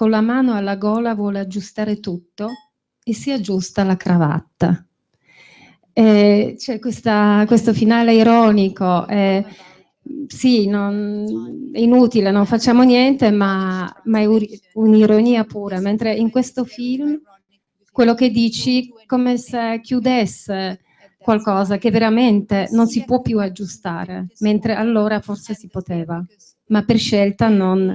con la mano alla gola vuole aggiustare tutto e si aggiusta la cravatta. Eh, c'è questa, questo finale ironico. Eh, sì, non, è inutile, non facciamo niente, ma, ma è un'ironia pura, mentre in questo film quello che dici come se chiudesse qualcosa che veramente non si può più aggiustare, mentre allora forse si poteva, ma per scelta non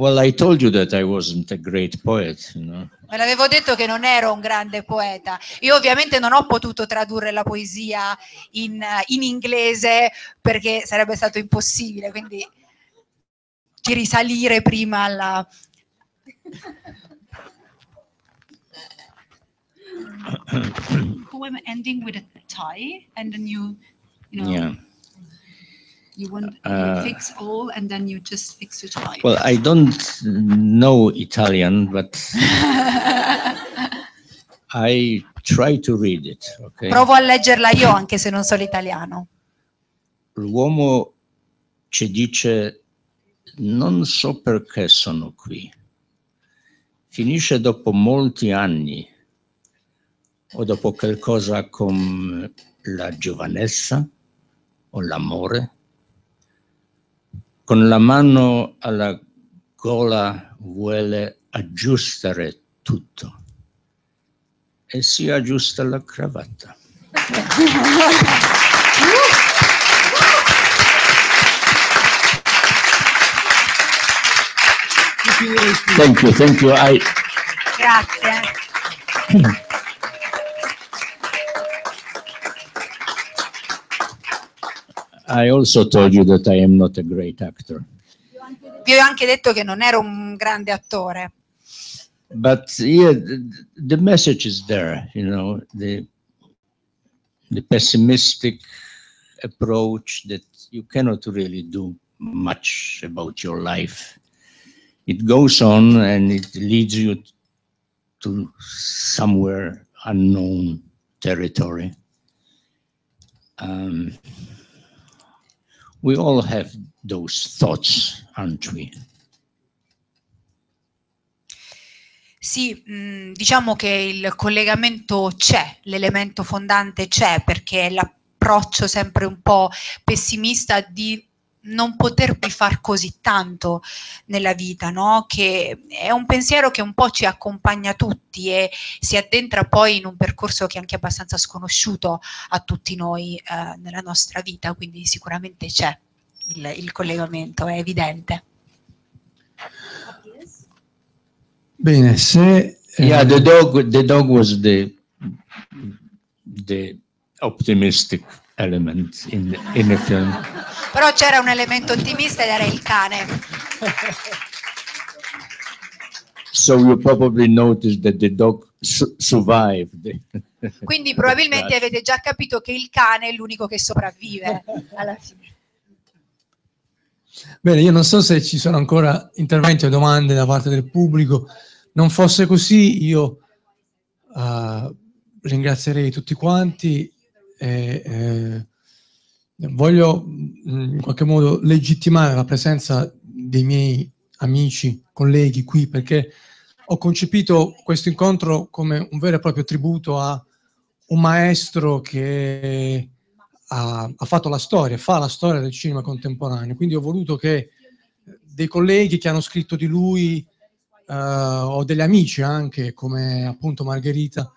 Well, I told you that I wasn't a great poet, you know. Ve l'avevo detto che non ero un grande poeta. Io ovviamente non ho potuto tradurre la poesia in, in inglese perché sarebbe stato impossibile, quindi ci risalire prima alla... poem ending with a tie and then you, you know, Yeah. You want Uh, you fix all and then you just fix your tie. Well, I don't know Italian, but I try to read it, okay? Provo a leggerla io anche se non so l'italiano. L'uomo ci dice non so perché sono qui. Finisce dopo molti anni o dopo qualcosa come la giovanezza o l'amore. Con la mano alla gola vuole aggiustare tutto e si aggiusta la cravatta. Thank you, thank you. I, Grazie. I also told you that I am not a great actor. Vi ho anche detto che non ero un grande attore. But yeah, the, the message is there, you know, the, the pessimistic approach that you cannot really do much about your life. It goes on and it leads you to somewhere unknown territory. Um, we all have those thoughts, aren't we? Sì, mh, diciamo che il collegamento c'è, l'elemento fondante c'è, perché l'approccio sempre un po' pessimista di non potervi far così tanto nella vita, no? Che è un pensiero che un po' ci accompagna tutti e si addentra poi in un percorso che è anche abbastanza sconosciuto a tutti noi eh, nella nostra vita, quindi sicuramente c'è il, il collegamento, è evidente. Bene, se... eh, Yeah, the dog. The dog was the the optimistic element in in the film. Però c'era un elemento ottimista ed era il cane. So you probably noticed that the dog su- survived. Quindi probabilmente avete già capito che il cane è l'unico che sopravvive alla fine. Bene, io non so se ci sono ancora interventi o domande da parte del pubblico. Non fosse così, io eh, ringrazierei tutti quanti e eh, voglio mh, in qualche modo legittimare la presenza dei miei amici, colleghi qui, perché ho concepito questo incontro come un vero e proprio tributo a un maestro che ha, ha fatto la storia, fa la storia del cinema contemporaneo. Quindi ho voluto che dei colleghi che hanno scritto di lui eh, o degli amici anche, come appunto Margherita,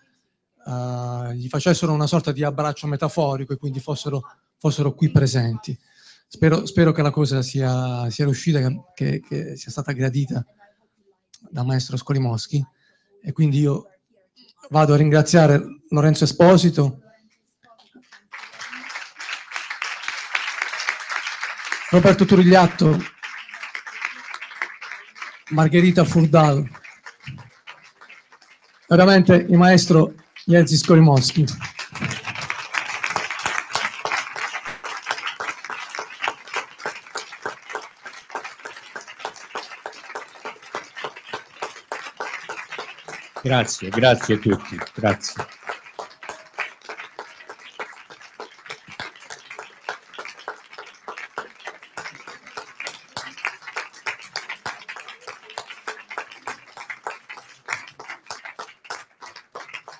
eh, gli facessero una sorta di abbraccio metaforico e quindi fossero, fossero qui presenti. Spero, spero che la cosa sia, sia riuscita, che, che- sia stata gradita da maestro Scolimoschi. E quindi io vado a ringraziare Lorenzo Esposito, Roberto Turigliatto, Margherita Furdal, veramente il maestro Jerzy Skolimowski. Grazie, grazie a tutti, grazie.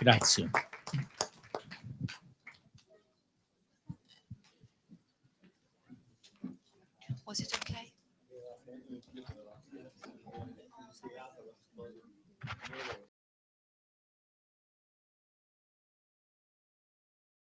Grazie. Was it okay?